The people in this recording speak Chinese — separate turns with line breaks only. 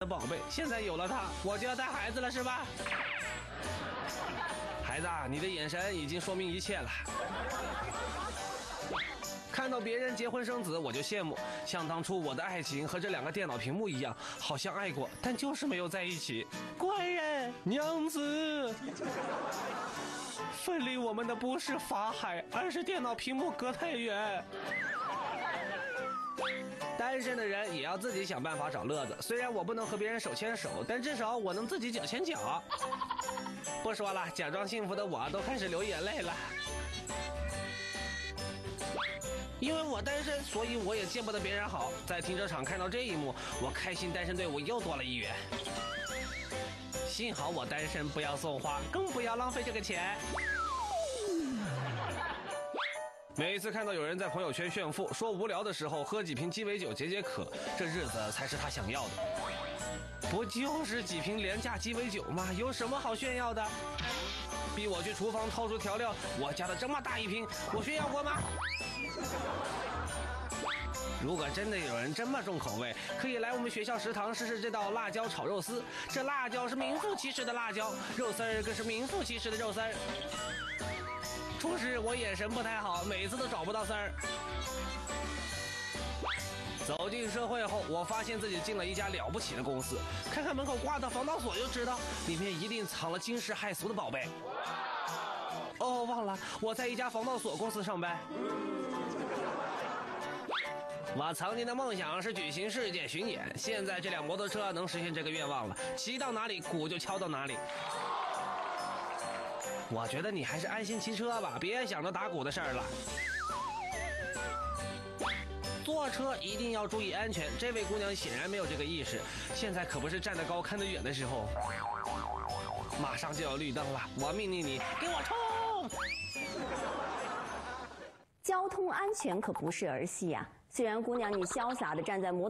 的宝贝。现在有了它，我就要带孩子了，是吧？孩子，你的眼神已经说明一切了。看到别人结婚生子，我就羡慕。像当初我的爱情和这两个电脑屏幕一样，好像爱过，但就是没有在一起。官人娘子，分离我们的不是法海，而是电脑屏幕隔太远。单身的人也要自己想办法找乐子。虽然我不能和别人手牵手，但至少我能自己脚牵脚。不说了，假装幸福的我都开始流眼泪了。因为我单身，所以我也见不得别人好。在停车场看到这一幕，我开心单身队伍又多了一员。幸好我单身，不要送花，更不要浪费这个钱。每一次看到有人在朋友圈炫富，说无聊的时候喝几瓶鸡尾酒解解渴，这日子才是他想要的。不就是几瓶廉价鸡尾酒吗？有什么好炫耀的？逼我去厨房掏出调料，我加的这么大一瓶，我炫耀过吗？如果真的有人这么重口味，可以来我们学校食堂试试这道辣椒炒肉丝。这辣椒是名副其实的辣椒，肉丝儿更是名副其实的肉丝儿。初时我眼神不太好，每次都找不到丝儿。走进社会后，我发现自己进了一家了不起的公司。看看门口挂的防盗锁就知道，里面一定藏了惊世骇俗的宝贝。哦，忘了，我在一家防盗锁公司上班。我曾经的梦想是举行世界巡演，现在这辆摩托车能实现这个愿望了。骑到哪里，鼓就敲到哪里。我觉得你还是安心骑车吧，别想着打鼓的事儿了。坐车一定要注意安全，这位姑娘显然没有这个意识。现在可不是站得高看得远的时候，马上就要绿灯了，我命令你给我冲！
交通安全可不是儿戏呀！虽然姑娘你潇洒的站在摩。